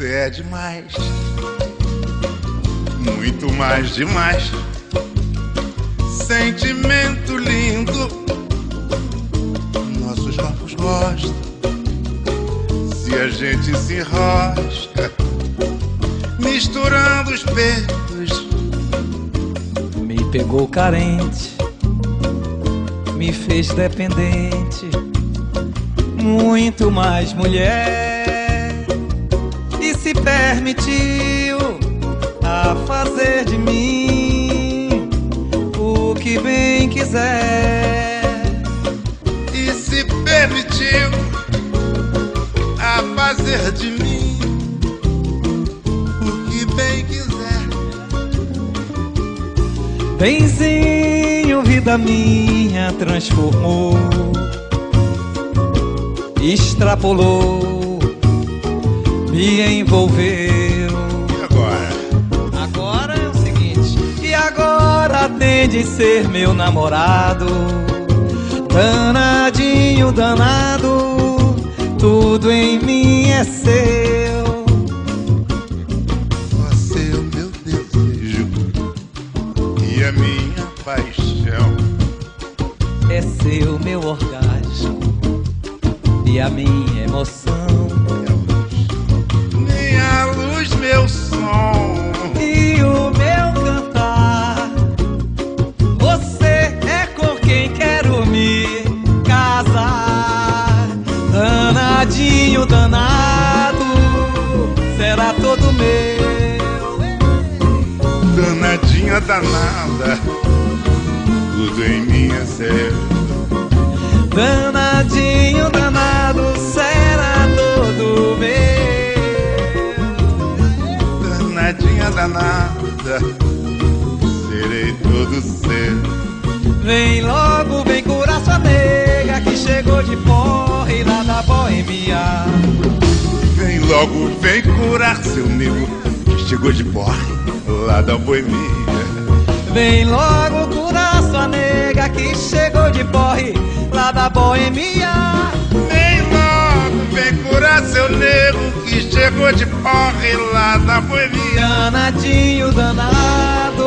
Você é demais, muito mais demais. Sentimento lindo, nossos corpos gostam. Se a gente se enrosca, misturando os peitos. Me pegou carente, me fez dependente, muito mais mulher. Permitiu a fazer de mim o que bem quiser. E se permitiu a fazer de mim o que bem quiser. Benzinho, vida minha, transformou, extrapolou, me envolveu. E agora? Agora é o seguinte, e agora tem de ser meu namorado, danadinho, danado, tudo em mim é seu. Você é o meu desejo e a minha paixão. É seu meu orgasmo e a minha emoção. Danadinho, danado, será todo meu. Danadinha danada, tudo em mim é. Danadinho, danado, será todo meu. Danadinha danada, serei todo seu. Vem logo, vem curar sua nega que chegou de lá da boemia. Vem logo, vem curar seu nego que chegou de porre lá da boemia. Vem logo curar sua nega que chegou de porre lá da boemia. Vem logo, vem curar seu nego que chegou de porre lá da boemia. Danadinho, danado,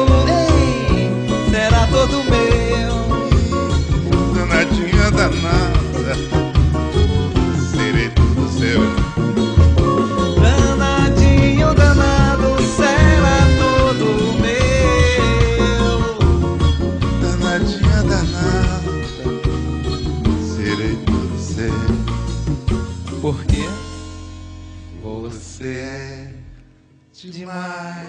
seu. Por quê? Você é demais.